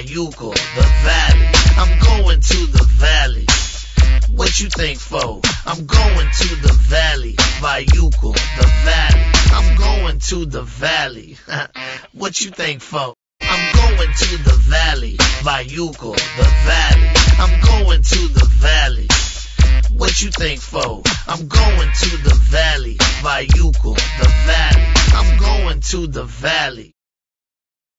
Bayuco, the valley. I'm going to the valley. What you think for? I'm going to the valley. Bayuco, the valley. I'm going to the valley. what you think for? I'm going to the valley. Bayuco, the valley. I'm going to the valley. What you think for? I'm going to the valley. Bayuco, the valley. I'm going to the valley.